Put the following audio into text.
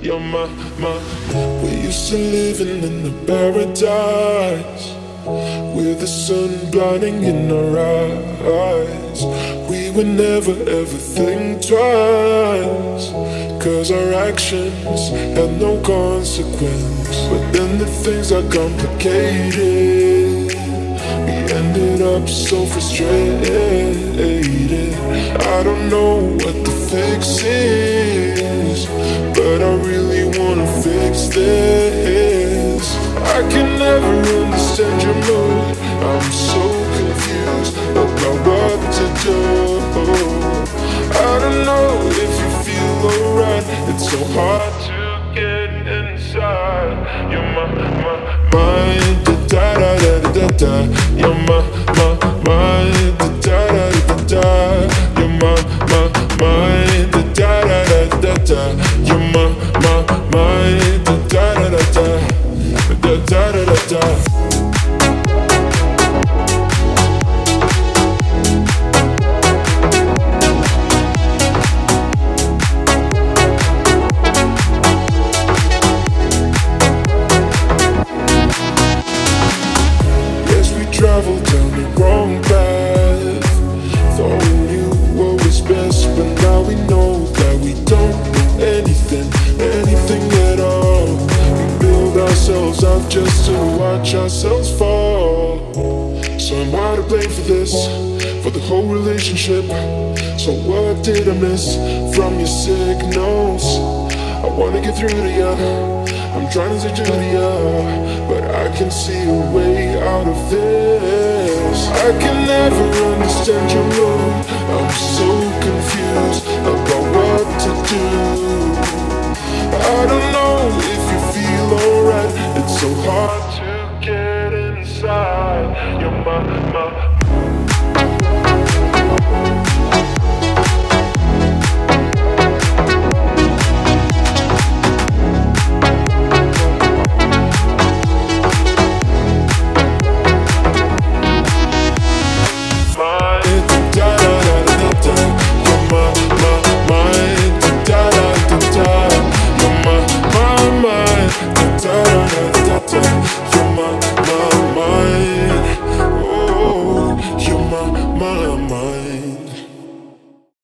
You're my, my. We used to living in the paradise with the sun blinding in our eyes. We would never ever think twice, cause our actions had no consequence. But then the things are complicated. Ended up so frustrated. I don't know what the fix is, but I really wanna fix this. I can never understand your mood. I'm so confused about what to do. I don't know if you feel alright. It's so hard to get inside. You're my, my, my, da da da da da da. You're my, traveled down the wrong path. Thought we knew what was best, but now we know that we don't know anything, anything ourselves up just to watch ourselves fall. So am I to blame for this, for the whole relationship? So what did I miss from your signals? I wanna get through to ya. I'm trying to say to ya, but I can see a way out of this. I can never understand your mood. so hard